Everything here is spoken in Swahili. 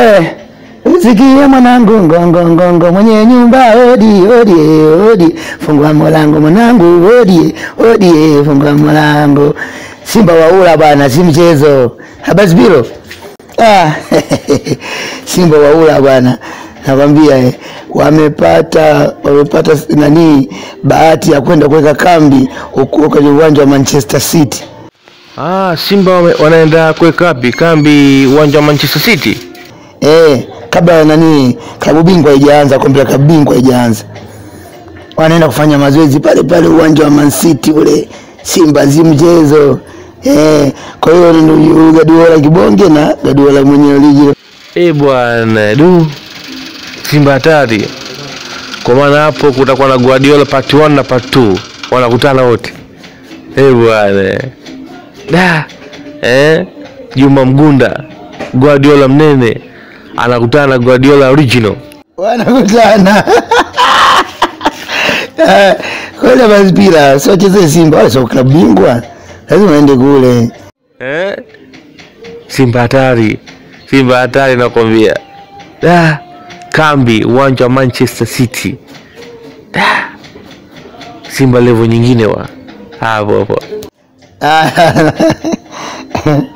Eh, sikia mwanangu ngongo ngongo mwenye nyumba odi odi odi. Fungua mlango mwanangu odi odi fungua mlango. Simba waula bwana si mchezo. Habari bilo ah Simba waula bwana nakwambia eh, wamepata wamepata nani bahati ya kwenda kuweka kambi kwenye uwanja wa Manchester City. Ah, Simba wanaenda kuweka kambi uwanja wa Manchester City? Eh, kabla ya nani klabu bingwa haijaanza, kombe la klabu bingwa haijaanza, wanaenda kufanya mazoezi pale pale uwanja wa Man City ule. Simba zi mchezo. Eh. Kwa hiyo ni Guardiola kibonge na Guardiola mwenyewe ligi. Eh bwana, du Simba hatari, kwa maana hapo kutakuwa na Guardiola part 1 na part 2 wanakutana wote. Eh bwana, da. Eh, Juma Mgunda. Guardiola mnene anakutana na Guardiola original. wanakutana kwenda kule basi pira sio cheze Simba wala sio klabu bingwa, lazima aende kule. Eh? Simba hatari, Simba hatari nakwambia. Da, kambi uwanja wa Manchester City. Da, Simba level nyingine wa hapo hapo.